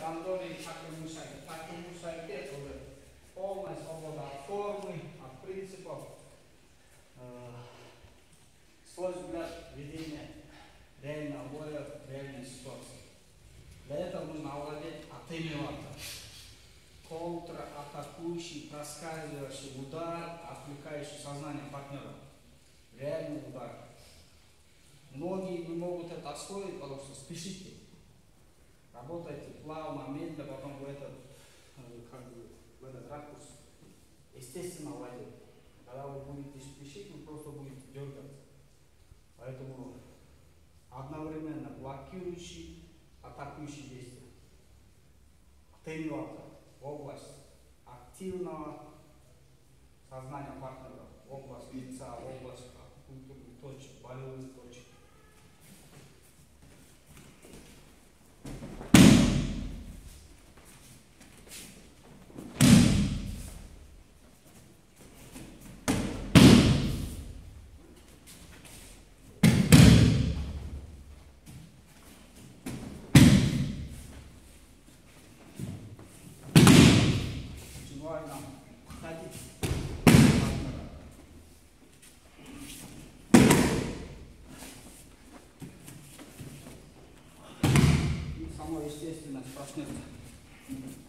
рандомной такому сайте. Такому сайте уже полная свобода от формы, от принципов. Свой взгляд ведения реального боя, реальной ситуации. Для этого нужно овладеть оцениваться. Контратакующий, проскальзывающий удар, отвлекающий сознание партнера. Реальный удар. Многие не могут это освоить, потому что спешите. Работайте плавно, медленно, потом в этот, э, как бы, в этот ракурс естественно войдет. Когда вы будете спешить, вы просто будете дергаться. Поэтому одновременно блокирующий, атакующий действия. Тренировка в область активного сознания партнера, само естественность проснется.